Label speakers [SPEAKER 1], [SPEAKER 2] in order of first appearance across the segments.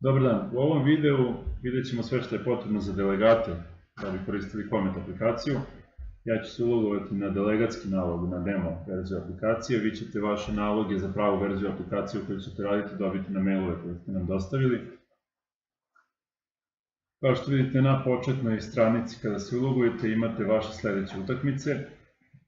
[SPEAKER 1] Dobar dan, u ovom videu vidjet ćemo sve što je potrebno za delegate da bi koristili Comet aplikaciju. Ja ću se ulogovati na delegatski nalog na demo verziju aplikacije, vi ćete vaše naloge za pravu verziju aplikacije koju ćete raditi dobiti na mailove koje ste nam dostavili. Kao što vidite na početnoj stranici kada se ulogujete imate vaše sledeće utakmice.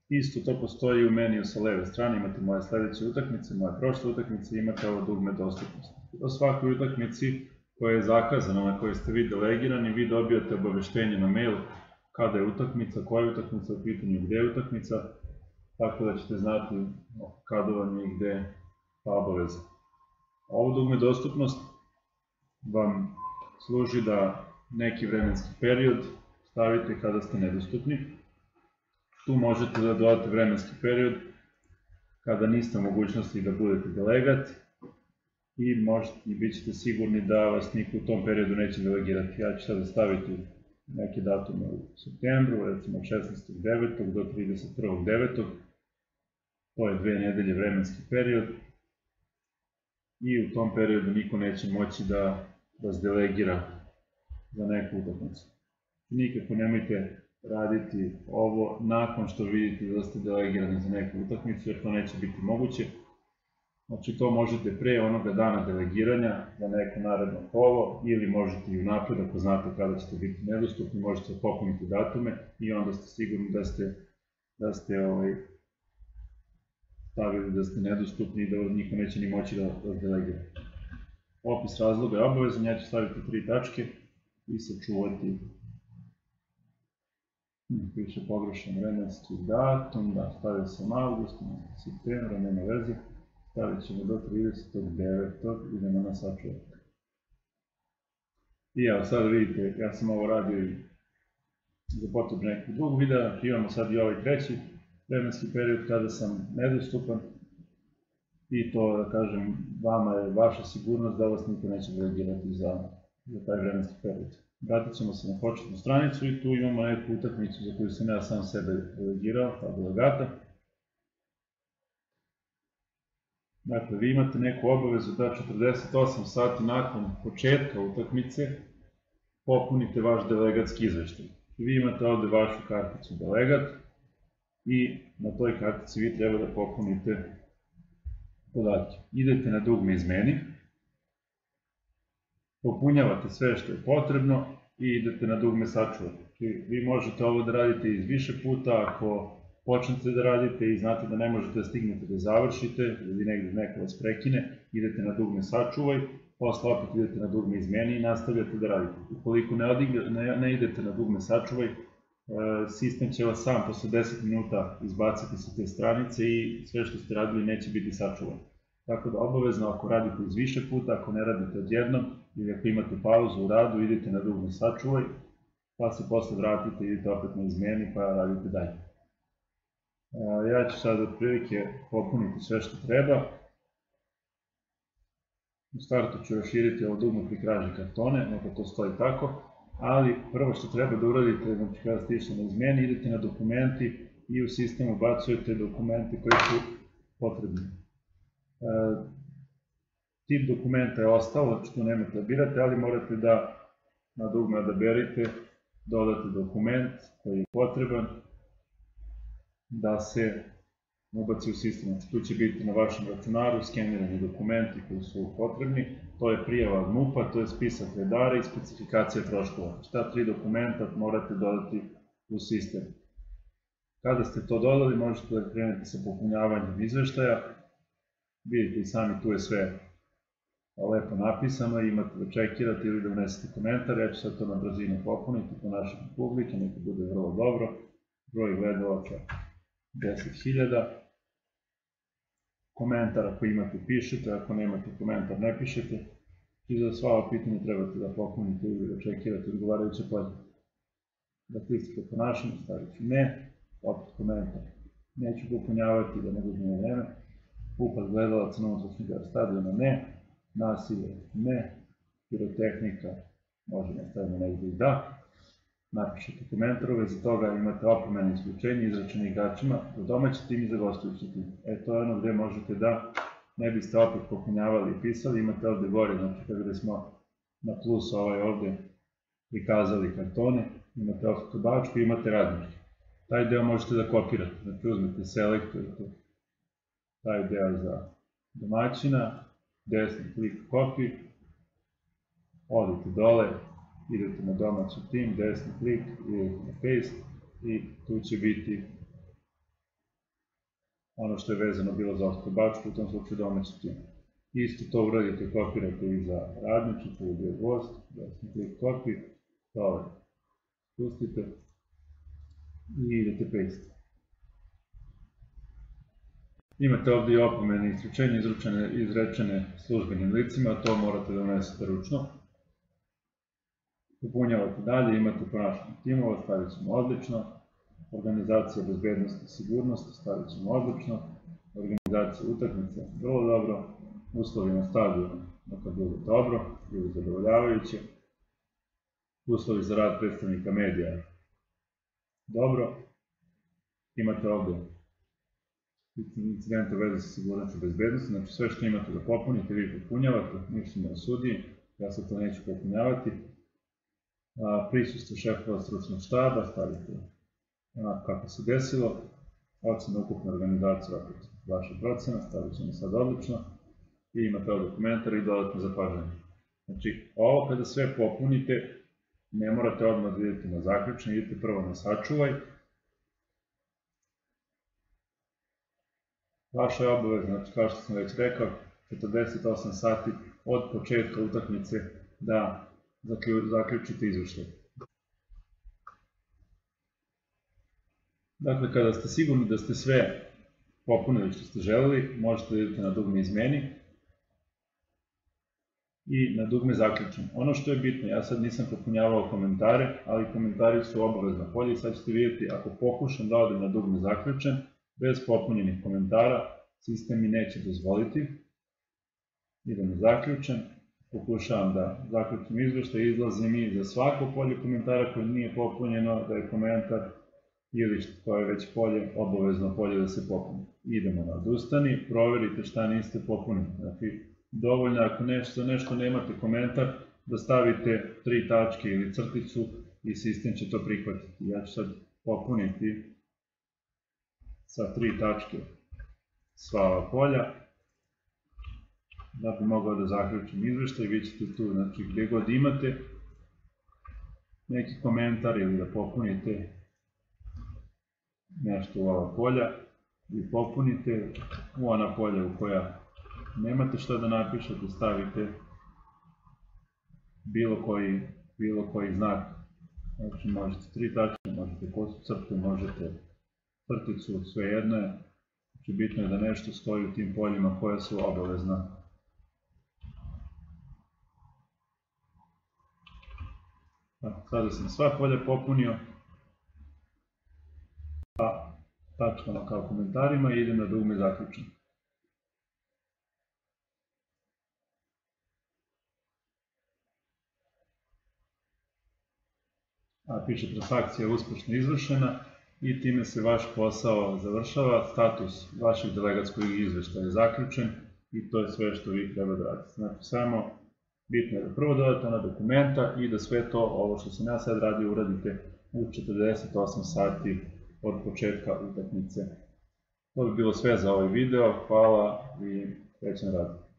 [SPEAKER 1] Isto to postoji u meniju sa leve strane, imate moje sledeće utakmice, moje prošle utakmice, imate ovo dugme dostupnosti. O svakoj utakmici koja je zakazana, na kojoj ste vi delegirani, vi dobijate obaveštenje na mail kada je utakmica, koja je utakmica u pitanju, gde je utakmica, tako da ćete znati kada vam je i gde pa obaveza. Ovo dugme dostupnost vam služi da neki vremenski period stavite kada ste nedostupni. Tu možete da dodate vremenski period kada niste u mogućnosti da budete delegat i, možete, bit ćete sigurni da vas niko u tom periodu neće delegirati. Ja ću sada staviti neke datume u septembru, recimo 16.9. do 31.9. To je dve nedelje vremenski period i u tom periodu niko neće moći da vas delegira za neku utakmicu. Nikako nemojte raditi ovo nakon što vidite da ste delegirani za neku utakmicu, jer to neće biti moguće. Znači to možete pre onoga dana delegiranja za neko naredno kolo ili možete i unapred ako znate kada ćete biti nedostupni, možete popuniti datume i onda ste sigurni da ste, da ste ovaj, stavili da ste nedostupni i da niko neće ni moći da vas delegira. Opis razloga je obavezan, ja ću staviti tri tačke i sačuvati piše pogrešan vremenski datum, da stavio sam avgust, septembra, nema veze stavit ćemo do 39. idemo na sačuvak. I evo sad vidite, ja sam ovo radio za potrebu nekog drugog videa, imamo sad i ovaj treći vremenski period kada sam nedostupan i to da kažem vama je vaša sigurnost da vas niko neće reagirati za, za taj vremenski period. Vratit ćemo se na početnu stranicu i tu imamo neku utakmicu za koju sam ja sam sebe reagirao, ta delegata. Dakle, vi imate neku obavezu da 48 sati nakon početka utakmice popunite vaš delegatski izveštaj. Vi imate ovde vašu karticu delegat i na toj kartici vi treba da popunite podatke. Idete na dugme izmeni, popunjavate sve što je potrebno i idete na dugme sačuvati. Vi možete ovo da radite iz više puta ako počnete da radite i znate da ne možete da stignete da završite ili negde neko vas prekine, idete na dugme sačuvaj, posle opet idete na dugme izmeni i nastavljate da radite. Ukoliko ne, odigra, ne, ne idete na dugme sačuvaj, e, sistem će vas sam posle 10 minuta izbaciti sa te stranice i sve što ste radili neće biti sačuvano. Tako da obavezno ako radite iz više puta, ako ne radite odjednom ili ako imate pauzu u radu, idete na dugme sačuvaj, pa se posle vratite i idete opet na izmeni pa radite dalje. Ja ću sad otprilike popuniti sve što treba. U startu ću raširiti ovo dugme pri kraži kartone, neka to stoji tako, ali prvo što treba da uradite, znači kada ste išli na izmeni, idete na dokumenti i u sistem ubacujete dokumenti koji su potrebni. Tip dokumenta je ostalo, znači tu nemate da birate, ali morate da na dugme odaberite, dodate dokument koji je potreban, da se ubaci u sistem. Znači, tu će biti na vašem računaru skenirani dokumenti koji su potrebni, to je prijava MUPA, to je spisak redara i specifikacija troškova. Znači, ta tri dokumenta morate dodati u sistem. Kada ste to dodali, možete da krenete sa popunjavanjem izveštaja. Vidite i sami, tu je sve lepo napisano, imate da čekirate ili da unesete komentar, ja ću sad to na brzinu popuniti po našem publike, neka bude vrlo dobro, broj gledalaca 10.000. Komentar ako imate pišete, ako nemate komentar ne pišete. I za sva ova pitanja trebate da popunite ili da čekirate odgovarajuće polje. Da klistate ponašanje, stavit ću ne, opet komentar. Neću popunjavati da ne gubimo vreme. Upad gledalaca na unutrašnjeg stadiona ne, nasilje ne, pirotehnika možemo staviti negdje i da, napišete komentar, u vezi toga imate opomene isključenje izračene igračima za domaći tim i za gostujući tim. E to je ono gde možete da ne biste opet popunjavali i pisali, imate ovde gore, znači kada smo na plus ovaj ovde prikazali kartone, imate off bačku i imate radnički. Taj deo možete da kopirate, znači uzmete, selektujete taj deo za domaćina, desni klik copy, odite dole, idete na domaći tim, desni klik, idete na paste i tu će biti ono što je vezano bilo za bačku, u tom slučaju domaći tim. Isto to uradite, kopirate i za radničicu ili bio gvost, desni klik copy, dole pustite i idete paste. Imate ovdje opomene isključenje izrečene službenim licima, to morate da unesete ručno. Upunjavate dalje, imate ponašanje timova, stavit ćemo odlično. Organizacija bezbednosti i sigurnosti, stavit ćemo odlično. Organizacija utakmice, vrlo dobro. Uslovi na stadionu, neka bude dobro ili zadovoljavajuće. Uslovi za rad predstavnika medija, dobro. Imate ovdje incidenta veze sa sigurnošću bezbednosti, znači sve što imate da popunite, vi popunjavate, mišljenje o sudiji, ja se to neću popunjavati. Prisustvo šefova stručnog štaba, stavite kako se desilo, ocena ukupne organizacije, vaša procena, stavit ćemo sad odlično, i imate ovdje komentar i dodatno zapažanje. Znači, ovo kada sve popunite, ne morate odmah da idete na zaključenje, idete prvo na sačuvaj, Vaša je obaveza, znači kao što sam već rekao, 48 sati od početka utakmice da zaključite izvršaj. Dakle, kada ste sigurni da ste sve popunili što ste želeli, možete da idete na dugme izmeni i na dugme zaključen. Ono što je bitno, ja sad nisam popunjavao komentare, ali komentari su obavezno polje i sad ćete vidjeti, ako pokušam da odem na dugme zaključen, bez popunjenih komentara, sistem mi neće dozvoliti. Idem zaključen, pokušavam da zaključim izveštaj, izlazi mi za svako polje komentara koje nije popunjeno, da je komentar ili što je već polje, obavezno polje da se popuni. Idemo na odustani, proverite šta niste popunili. Znači, dovoljno ako nešto, nešto nemate komentar, da stavite tri tačke ili crticu i sistem će to prihvatiti. Ja ću sad popuniti sa tri tačke sva ova polja, da bi mogao da zaključim izveštaj, vi ćete tu, znači gdje god imate neki komentar ili da popunite nešto u ova polja i popunite u ona polja u koja nemate šta da napišete, stavite bilo koji, bilo koji znak. Znači možete tri tačke, možete kosu crtu, možete crticu, sve jedno je. Znači bitno je da nešto stoji u tim poljima koja su obavezna. Sada sam sva polja popunio. Pa tačkama kao komentarima i idem na dugme zaključen. A piše transakcija uspešno izvršena i time se vaš posao završava, status vašeg delegatskog izveštaja je zaključen i to je sve što vi treba da radite. Znači samo bitno je da prvo dodate na dokumenta i da sve to, ovo što sam ja sad radio, uradite u 48 sati od početka utakmice. To bi bilo sve za ovaj video, hvala i srećan rad.